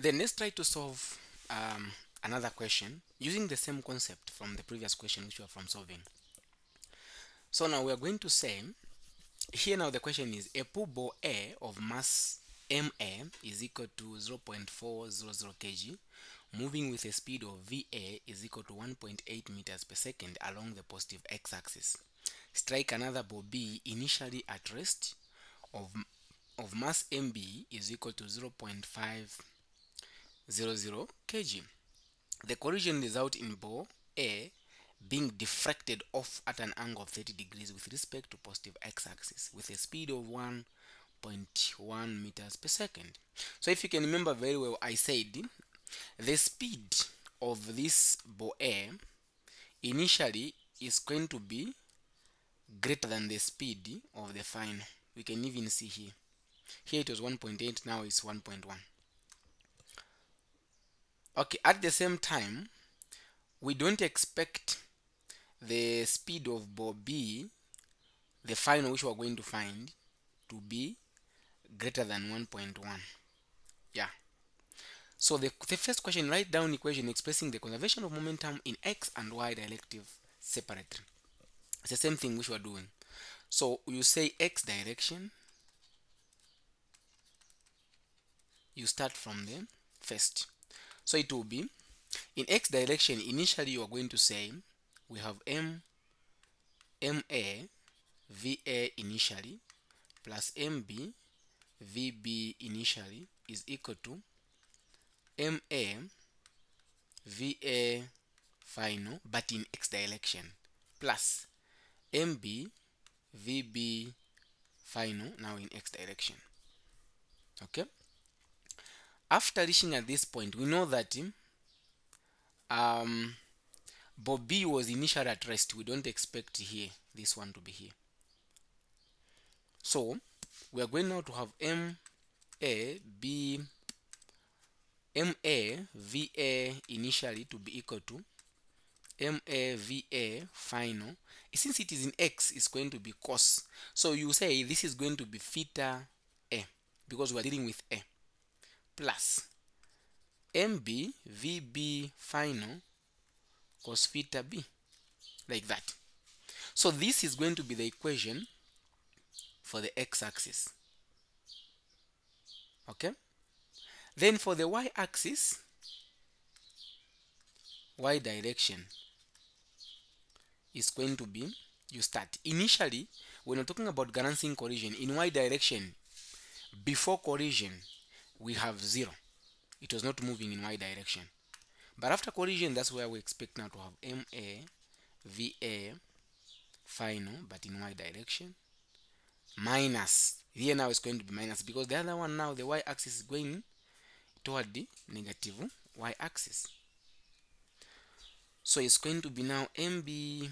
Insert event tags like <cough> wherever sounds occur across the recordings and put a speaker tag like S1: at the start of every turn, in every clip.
S1: Then let's try to solve um, another question using the same concept from the previous question which we are from solving. So now we are going to say, here now the question is a pool ball A of mass MA is equal to 0.400 kg moving with a speed of VA is equal to 1.8 meters per second along the positive x-axis. Strike another ball B initially at rest of, of mass MB is equal to 0.500 kg. The collision result in ball A being deflected off at an angle of 30 degrees with respect to positive x-axis with a speed of 1.1 meters per second. So if you can remember very well, I said the speed of this ball A initially is going to be greater than the speed of the final. We can even see here. Here it was 1.8, now it's 1.1. Okay, at the same time, we don't expect the speed of ball B, the final which we are going to find, to be greater than 1.1. Yeah. So the, the first question, write down equation expressing the conservation of momentum in x and y directive separately. It's the same thing which we are doing. So you say x direction. You start from the first. So it will be in x direction initially you are going to say we have m ma va initially plus mb vb initially is equal to ma va final but in x direction plus mb vb final now in x direction. Okay after reaching at this point we know that um but b was initially at rest. We don't expect here this one to be here. So we are going now to have m a b m a v a initially to be equal to m a v a final. Since it is in x it's going to be cos. So you say this is going to be theta a because we are dealing with a plus mb vb final cos theta b like that. So this is going to be the equation for the x-axis. Okay? Then for the y-axis y direction is going to be you start. Initially when we're talking about glancing collision in y direction before collision we have zero. It was not moving in y direction. But after collision that's where we expect now to have ma va final but in y direction. Minus. Here now it's going to be minus because the other one now the y axis is going toward the negative y axis so it's going to be now mb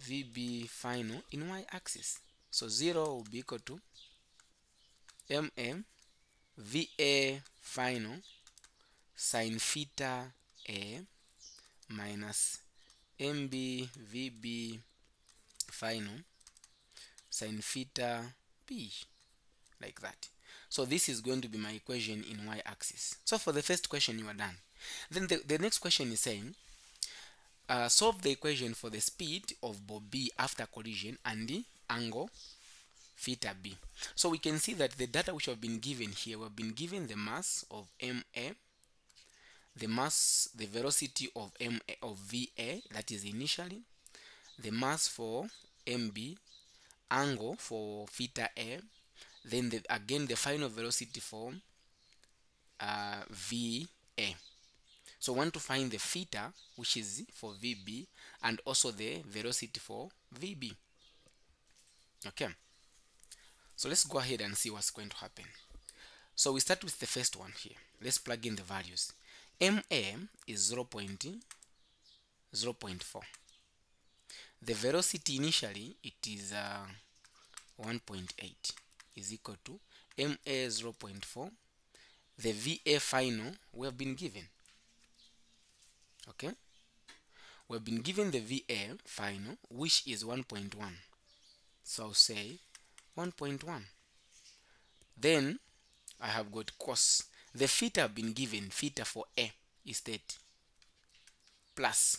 S1: vb final in y axis so 0 will be equal to mm va final sin theta a minus mb vb final sin theta b like that. So this is going to be my equation in y-axis so for the first question you are done. Then the, the next question is saying uh, solve the equation for the speed of bob b after collision and the angle theta b. So we can see that the data which have been given here we've been given the mass of ma the mass the velocity of ma of va that is initially the mass for mb angle for theta a then the, again the final velocity for uh, va. So we want to find the theta which is for vb and also the velocity for vb. Okay so let's go ahead and see what's going to happen. So we start with the first one here. Let's plug in the values. Ma is 0, 0.4 the velocity initially it is uh, 1.8 is equal to ma 0.4 the va final we have been given. Okay? We have been given the va final which is 1.1 so I'll say 1.1 then I have got cos. The theta have been given theta for a is 30 plus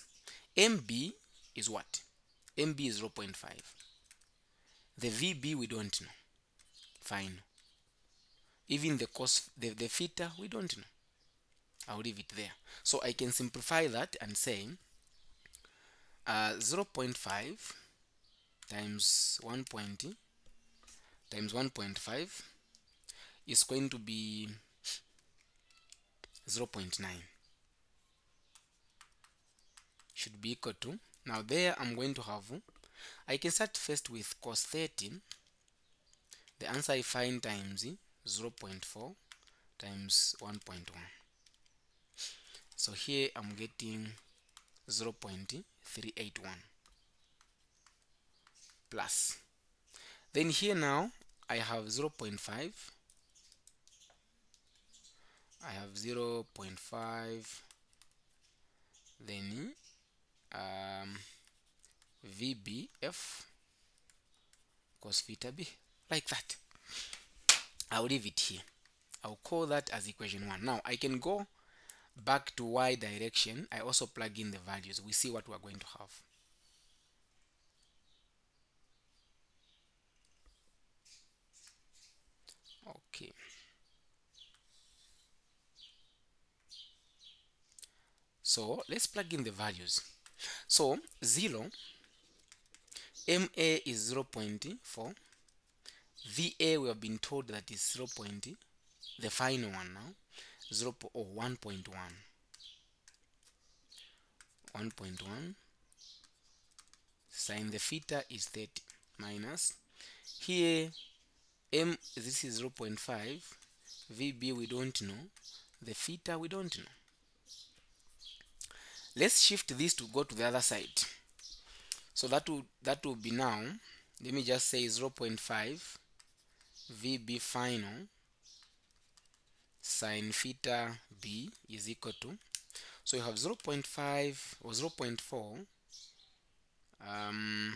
S1: mb is what? Mb is 0.5 the vb we don't know. Fine. Even the cos the, the theta we don't know. I'll leave it there. So I can simplify that and say uh, 0.5 times 1 point times 1.5 is going to be 0.9 should be equal to now there I'm going to have I can start first with cos 30 the answer I find times 0.4 times 1.1 so here I'm getting 0.381 plus then here now I have 0.5 I have 0.5 then um, VBF cos theta B like that. I'll leave it here. I'll call that as equation 1 now I can go back to y direction. I also plug in the values. We see what we're going to have okay so let's plug in the values. So 0 ma is 0 0.4 va we have been told that is 0 point the final one now 0 or 1.1 1.1 sine the theta is 30 minus. Here m this is 0 0.5 vb we don't know. The theta we don't know let's shift this to go to the other side. So that will that will be now let me just say 0 0.5 vb final sine theta b is equal to so you have 0 0.5 or 0 0.4 um,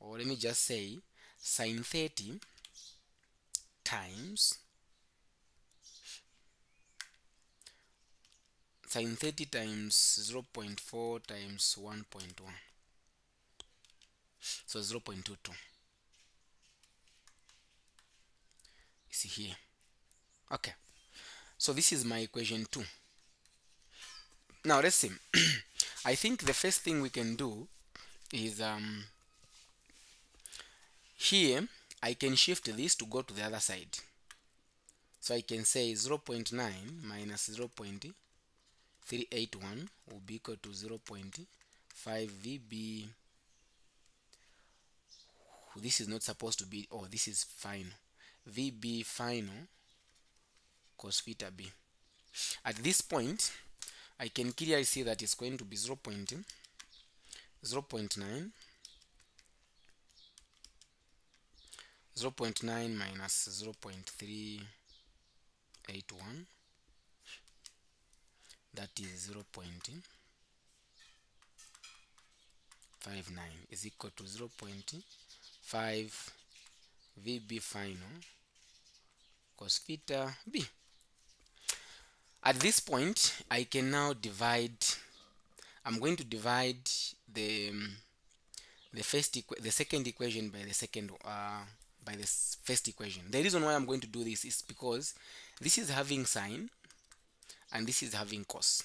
S1: or let me just say sine 30 times sine 30 times 0 0.4 times 1.1 so 0 0.22 see here. Okay. So this is my equation 2 now let's see. <clears throat> I think the first thing we can do is um, here I can shift this to go to the other side. So I can say 0 0.9 minus 0 0.381 will be equal to 0 0.5 VB this is not supposed to be oh this is final. VB final cos theta b. At this point, I can clearly see that it's going to be 0, 0.9 0 0.9 minus 0 0.381 that is 0 0.59 is equal to 0 0.5 VB final cos theta b. At this point, I can now divide. I'm going to divide the the first the second equation by the second uh, by the first equation. The reason why I'm going to do this is because this is having sine and this is having cos.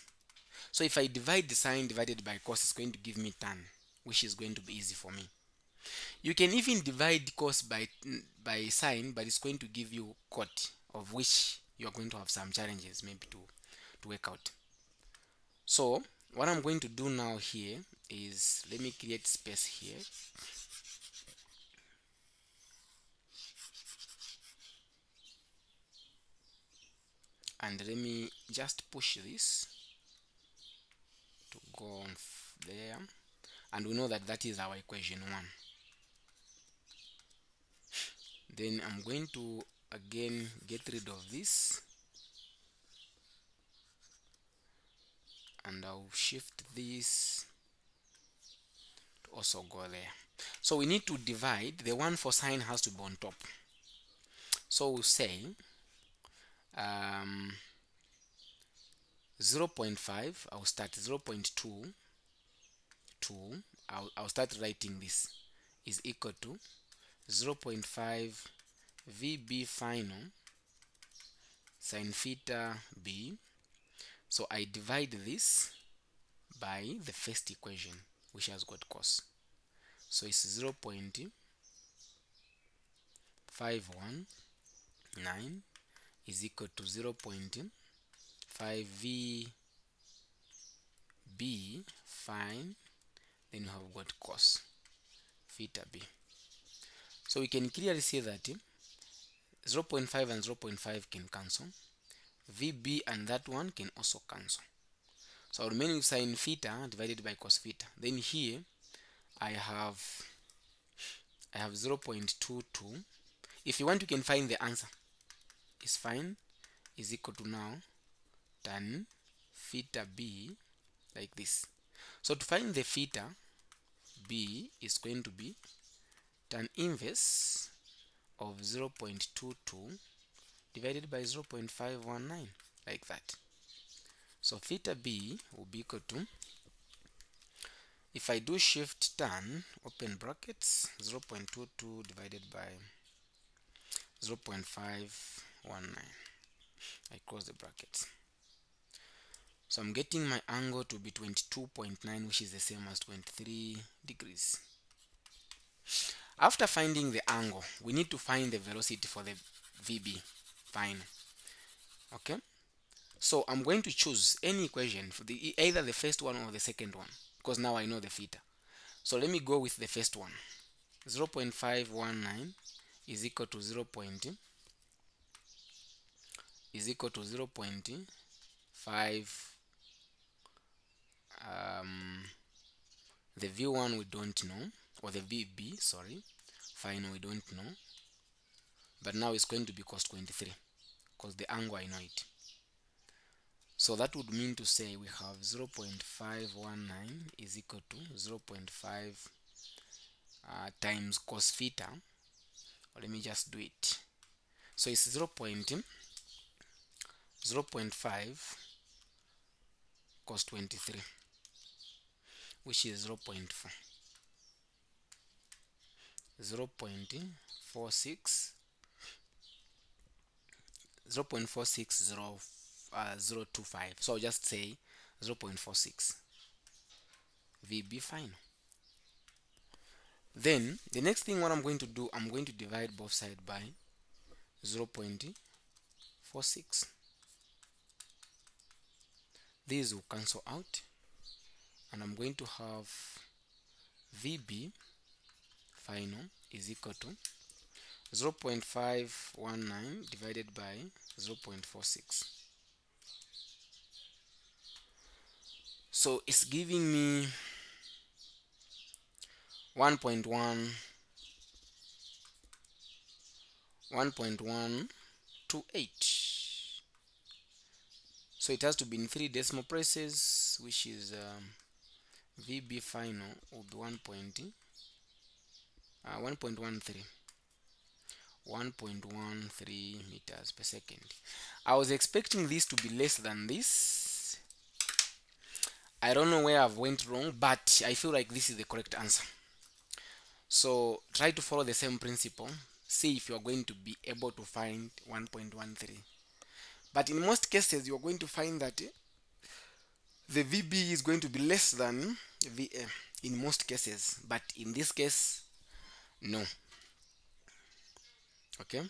S1: So if I divide the sine divided by cos, it's going to give me tan, which is going to be easy for me. You can even divide cos by by sine, but it's going to give you cot, of which you are going to have some challenges maybe to, to work out. So what I'm going to do now here is let me create space here. And let me just push this to go on there. And we know that that is our equation 1. Then I'm going to again get rid of this and I'll shift this to also go there so we need to divide the one for sine has to be on top so we'll say um, 0.5 I'll start 0.2 2 I'll, I'll start writing this is equal to 0.5 VB final sine theta B. So I divide this by the first equation which has got cos. So it's 0 0.519 is equal to 0 0.5 VB fine then you have got cos theta b. So we can clearly see that 0.5 and 0.5 can cancel. Vb and that one can also cancel. So I'll remain with sine theta divided by cos theta. Then here I have I have 0.22 if you want you can find the answer is fine is equal to now tan theta b like this. So to find the theta b is going to be tan inverse of 0.22 divided by 0.519 like that. So theta b will be equal to if I do shift tan open brackets 0.22 divided by 0.519 I close the brackets so I'm getting my angle to be 22.9 which is the same as 23 degrees. After finding the angle we need to find the velocity for the VB fine. Okay? So I'm going to choose any equation for the either the first one or the second one because now I know the theta. So let me go with the first one. 0.519 is equal to 0. Is equal to 0 0.5 um, the v1 we don't know or the vb sorry fine we don't know but now it's going to be cos 23 because the angle I know it. So that would mean to say we have 0 0.519 is equal to 0 0.5 uh, times cos theta. Let me just do it. So it's 0 0.0 0.5 cos 23 which is 0 0.4 0 0.46 0 0.460 uh, 025 so I'll just say 0 0.46 VB final then the next thing what I'm going to do I'm going to divide both sides by 0 0.46 these will cancel out and I'm going to have VB final is equal to 0 0.519 divided by 0 0.46 so it's giving me 1.1 1.128 so it has to be in three decimal places which is um, VB final will be 1. Point, uh, 1.13 1.13 meters per second. I was expecting this to be less than this. I don't know where I've went wrong but I feel like this is the correct answer. So try to follow the same principle. See if you are going to be able to find 1.13 but in most cases you're going to find that the VB is going to be less than VA in most cases. But in this case no. Okay